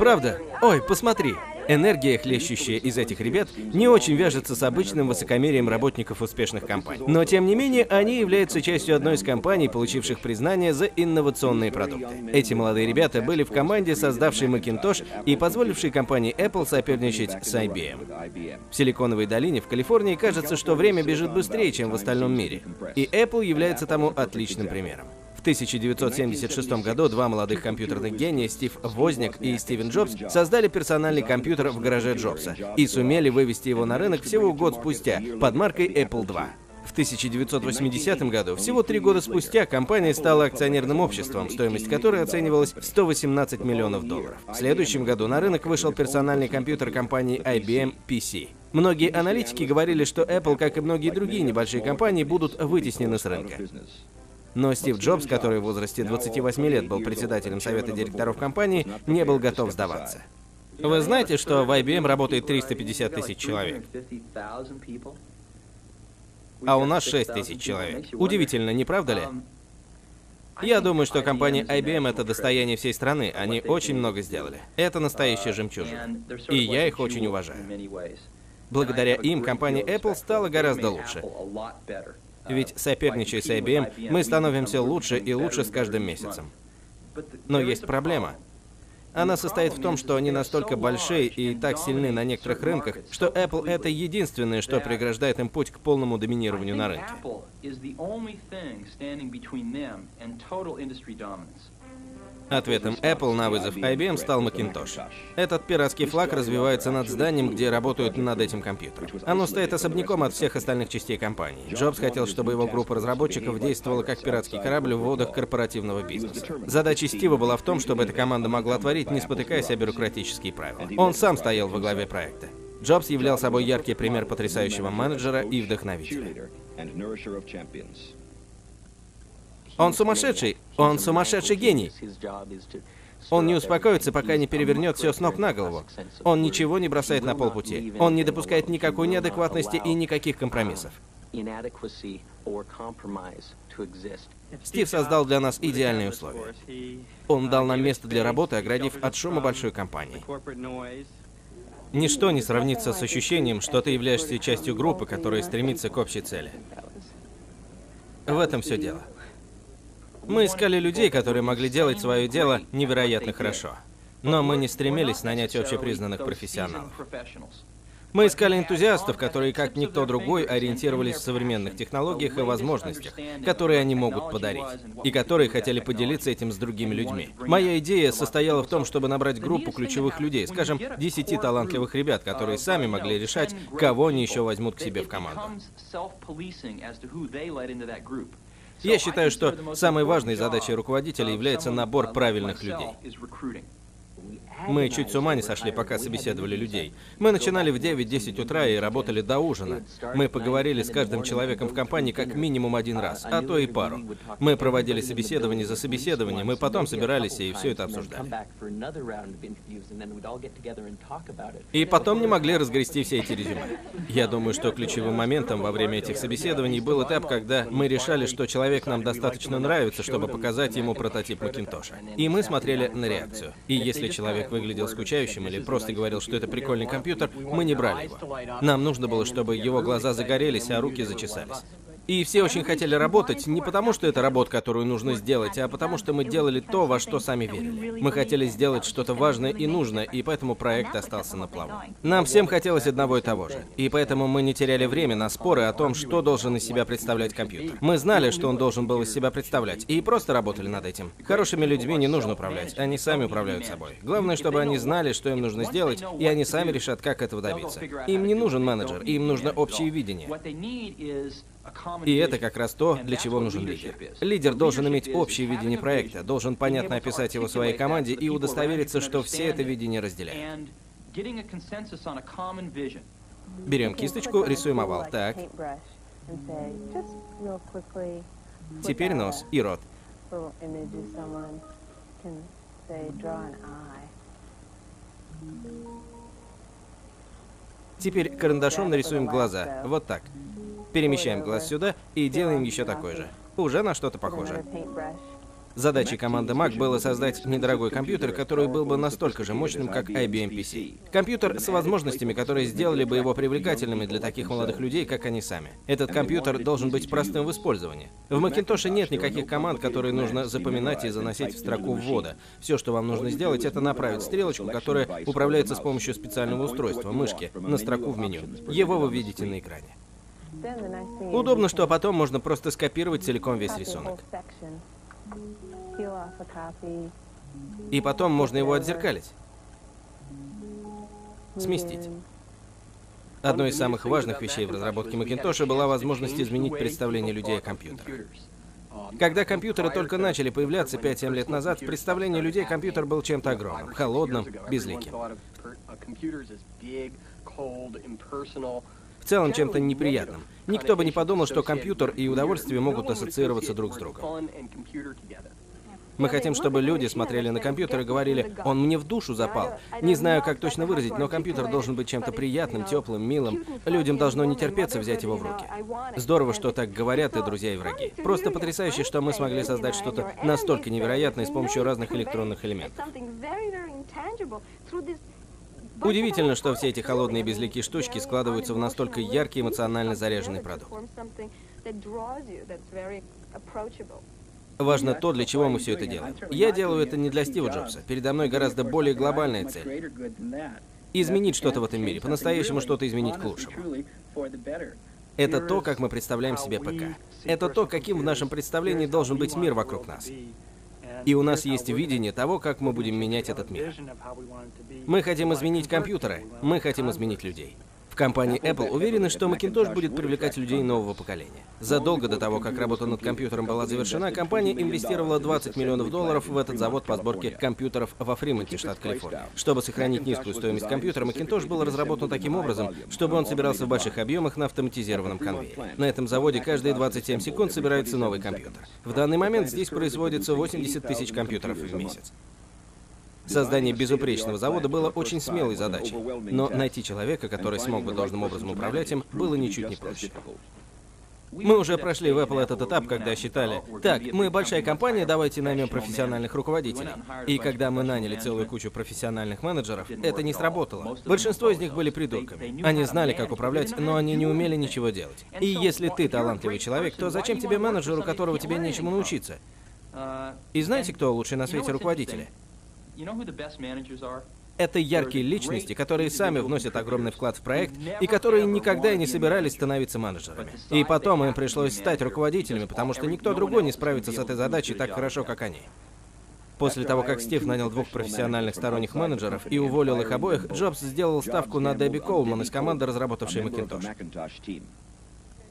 Правда? Ой, посмотри. Энергия, хлещущая из этих ребят, не очень вяжется с обычным высокомерием работников успешных компаний. Но, тем не менее, они являются частью одной из компаний, получивших признание за инновационные продукты. Эти молодые ребята были в команде, создавшей Macintosh и позволившей компании Apple соперничать с IBM. В Силиконовой долине в Калифорнии кажется, что время бежит быстрее, чем в остальном мире. И Apple является тому отличным примером. В 1976 году два молодых компьютерных гения, Стив Возняк и Стивен Джобс, создали персональный компьютер в гараже Джобса и сумели вывести его на рынок всего год спустя под маркой Apple II. В 1980 году, всего три года спустя, компания стала акционерным обществом, стоимость которой оценивалась в 118 миллионов долларов. В следующем году на рынок вышел персональный компьютер компании IBM PC. Многие аналитики говорили, что Apple, как и многие другие небольшие компании, будут вытеснены с рынка. Но Стив Джобс, который в возрасте 28 лет был председателем совета директоров компании, не был готов сдаваться. Вы знаете, что в IBM работает 350 тысяч человек? А у нас 6 тысяч человек. Удивительно, не правда ли? Я думаю, что компания IBM — это достояние всей страны. Они очень много сделали. Это настоящая жемчужина. И я их очень уважаю. Благодаря им компания Apple стала гораздо лучше. Ведь соперничая с IBM, мы становимся лучше и лучше с каждым месяцем. Но есть проблема. Она состоит в том, что они настолько большие и так сильны на некоторых рынках, что Apple это единственное, что преграждает им путь к полному доминированию на рынке. Ответом Apple на вызов IBM стал Macintosh. Этот пиратский флаг развивается над зданием, где работают над этим компьютером. Оно стоит особняком от всех остальных частей компании. Джобс хотел, чтобы его группа разработчиков действовала как пиратский корабль в водах корпоративного бизнеса. Задача Стива была в том, чтобы эта команда могла творить, не спотыкаясь о бюрократические правила. Он сам стоял во главе проекта. Джобс являл собой яркий пример потрясающего менеджера и вдохновителя. Он сумасшедший. Он сумасшедший гений. Он не успокоится, пока не перевернет все с ног на голову. Он ничего не бросает на полпути. Он не допускает никакой неадекватности и никаких компромиссов. Стив создал для нас идеальные условия. Он дал нам место для работы, оградив от шума большой компании. Ничто не сравнится с ощущением, что ты являешься частью группы, которая стремится к общей цели. В этом все дело. Мы искали людей, которые могли делать свое дело невероятно хорошо. Но мы не стремились нанять общепризнанных профессионалов. Мы искали энтузиастов, которые, как никто другой, ориентировались в современных технологиях и возможностях, которые они могут подарить, и которые хотели поделиться этим с другими людьми. Моя идея состояла в том, чтобы набрать группу ключевых людей, скажем, 10 талантливых ребят, которые сами могли решать, кого они еще возьмут к себе в команду. Я считаю, что самой важной задачей руководителя является набор правильных людей. Мы чуть с ума не сошли, пока собеседовали людей. Мы начинали в 9-10 утра и работали до ужина. Мы поговорили с каждым человеком в компании как минимум один раз, а то и пару. Мы проводили собеседование за собеседованием, мы потом собирались и все это обсуждали. И потом не могли разгрести все эти резюме. Я думаю, что ключевым моментом во время этих собеседований был этап, когда мы решали, что человек нам достаточно нравится, чтобы показать ему прототип Макинтоша. И мы смотрели на реакцию. И если человек выглядел скучающим или просто говорил, что это прикольный компьютер, мы не брали его. Нам нужно было, чтобы его глаза загорелись, а руки зачесались. И все очень хотели работать не потому, что это работа, которую нужно сделать, а потому что мы делали то, во что сами верили. Мы хотели сделать что-то важное и нужное, и поэтому проект остался на плаву. Нам всем хотелось одного и того же. И поэтому мы не теряли время на споры о том, что должен из себя представлять компьютер. Мы знали, что он должен был из себя представлять, и просто работали над этим. Хорошими людьми не нужно управлять, они сами управляют собой. Главное, чтобы они знали, что им нужно сделать, и они сами решат, как этого добиться. Им не нужен менеджер, им нужно общее видение. И это как раз то, для чего нужен лидер. Лидер должен иметь общее видение проекта, должен понятно описать его своей команде и удостовериться, что все это видение разделяют. Берем кисточку, рисуем овал. Так. Теперь нос и рот. Теперь карандашом нарисуем глаза. Вот так. Перемещаем глаз сюда и делаем еще такой же. Уже на что-то похоже. Задачей команды Mac было создать недорогой компьютер, который был бы настолько же мощным, как IBM PC. Компьютер с возможностями, которые сделали бы его привлекательными для таких молодых людей, как они сами. Этот компьютер должен быть простым в использовании. В Macintosh нет никаких команд, которые нужно запоминать и заносить в строку ввода. Все, что вам нужно сделать, это направить стрелочку, которая управляется с помощью специального устройства, мышки, на строку в меню. Его вы видите на экране. Удобно, что потом можно просто скопировать целиком весь рисунок. И потом можно его отзеркалить. Сместить. Одной из самых важных вещей в разработке Macintosh была возможность изменить представление людей о компьютерах. Когда компьютеры только начали появляться 5-7 лет назад, в представлении людей компьютер был чем-то огромным, холодным, безликим. В целом чем-то неприятным. Никто бы не подумал, что компьютер и удовольствие могут ассоциироваться друг с другом. Мы хотим, чтобы люди смотрели на компьютер и говорили, он мне в душу запал. Не знаю, как точно выразить, но компьютер должен быть чем-то приятным, теплым, милым. Людям должно не терпеться взять его в руки. Здорово, что так говорят и друзья, и враги. Просто потрясающе, что мы смогли создать что-то настолько невероятное с помощью разных электронных элементов. Удивительно, что все эти холодные безликие штучки складываются в настолько яркий, эмоционально заряженный продукт. Важно то, для чего мы все это делаем. Я делаю это не для Стива Джобса. Передо мной гораздо более глобальная цель. Изменить что-то в этом мире, по-настоящему что-то изменить к лучшему. Это то, как мы представляем себе ПК. Это то, каким в нашем представлении должен быть мир вокруг нас. И у нас есть видение того, как мы будем менять этот мир. Мы хотим изменить компьютеры, мы хотим изменить людей компании Apple уверены, что Macintosh будет привлекать людей нового поколения. Задолго до того, как работа над компьютером была завершена, компания инвестировала 20 миллионов долларов в этот завод по сборке компьютеров во Фримонте, штат Калифорния. Чтобы сохранить низкую стоимость компьютера, Macintosh был разработан таким образом, чтобы он собирался в больших объемах на автоматизированном конвейере. На этом заводе каждые 27 секунд собирается новый компьютер. В данный момент здесь производится 80 тысяч компьютеров в месяц. Создание безупречного завода было очень смелой задачей, но найти человека, который смог бы должным образом управлять им, было ничуть не проще. Мы уже прошли в Apple этот этап, когда считали, так, мы большая компания, давайте наймем профессиональных руководителей. И когда мы наняли целую кучу профессиональных менеджеров, это не сработало. Большинство из них были придурками. Они знали, как управлять, но они не умели ничего делать. И если ты талантливый человек, то зачем тебе менеджер, у которого тебе нечему научиться? И знаете, кто лучший на свете руководители? Это яркие личности, которые сами вносят огромный вклад в проект и которые никогда и не собирались становиться менеджерами. И потом им пришлось стать руководителями, потому что никто другой не справится с этой задачей так хорошо, как они. После того, как Стив нанял двух профессиональных сторонних менеджеров и уволил их обоих, Джобс сделал ставку на Дебби Коулман из команды, разработавшей Macintosh.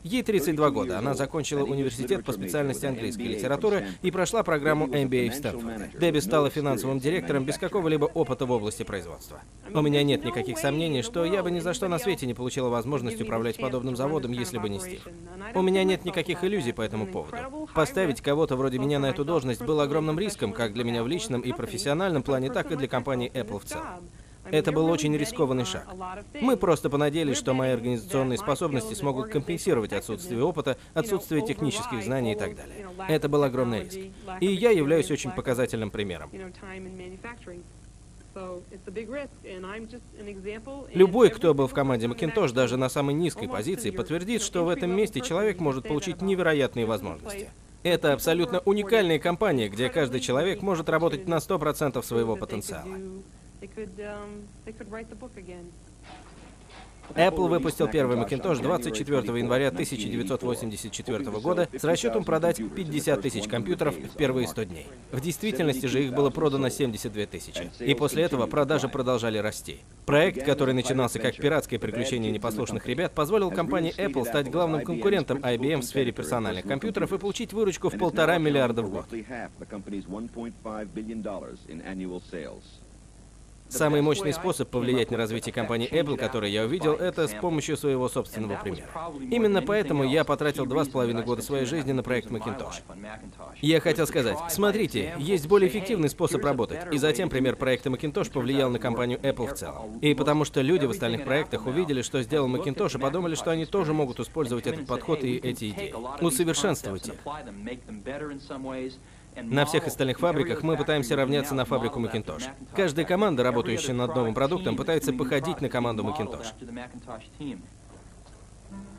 Ей 32 года. Она закончила университет по специальности английской литературы и прошла программу MBA в Стэнфорде. Дебби стала финансовым директором без какого-либо опыта в области производства. У меня нет никаких сомнений, что я бы ни за что на свете не получила возможность управлять подобным заводом, если бы не Стив. У меня нет никаких иллюзий по этому поводу. Поставить кого-то вроде меня на эту должность было огромным риском, как для меня в личном и профессиональном плане, так и для компании Apple в целом. Это был очень рискованный шаг. Мы просто понадеялись, что мои организационные способности смогут компенсировать отсутствие опыта, отсутствие технических знаний и так далее. Это был огромный риск. И я являюсь очень показательным примером. Любой, кто был в команде Macintosh, даже на самой низкой позиции, подтвердит, что в этом месте человек может получить невероятные возможности. Это абсолютно уникальная компания, где каждый человек может работать на 100% своего потенциала. Um. Apple выпустил первый Macintosh 24 января 1984 года с расчетом продать 50 тысяч компьютеров в первые 100 дней. В действительности же их было продано 72 тысячи. И после этого продажи продолжали расти. Проект, который начинался как пиратское приключение непослушных ребят, позволил компании Apple стать главным конкурентом IBM в сфере персональных компьютеров и получить выручку в полтора миллиарда в год. Самый мощный способ повлиять на развитие компании Apple, который я увидел, это с помощью своего собственного примера. Именно поэтому я потратил два с половиной года своей жизни на проект Macintosh. Я хотел сказать, смотрите, есть более эффективный способ работать, и затем пример проекта Macintosh повлиял на компанию Apple в целом. И потому что люди в остальных проектах увидели, что сделал Macintosh, и подумали, что они тоже могут использовать этот подход и эти идеи. Усовершенствовать их. На всех остальных фабриках мы пытаемся равняться на фабрику Macintosh. Каждая команда, работающая над новым продуктом, пытается походить на команду Macintosh.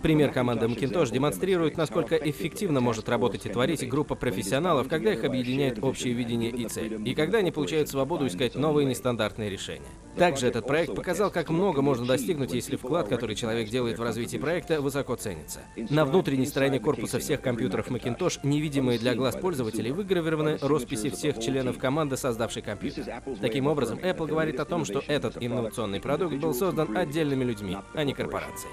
Пример команды Macintosh демонстрирует, насколько эффективно может работать и творить группа профессионалов, когда их объединяет общее видение и цель, и когда они получают свободу искать новые нестандартные решения. Также этот проект показал, как много можно достигнуть, если вклад, который человек делает в развитие проекта, высоко ценится. На внутренней стороне корпуса всех компьютеров Macintosh, невидимые для глаз пользователей, выгравированы росписи всех членов команды, создавшей компьютер. Таким образом, Apple говорит о том, что этот инновационный продукт был создан отдельными людьми, а не корпорацией.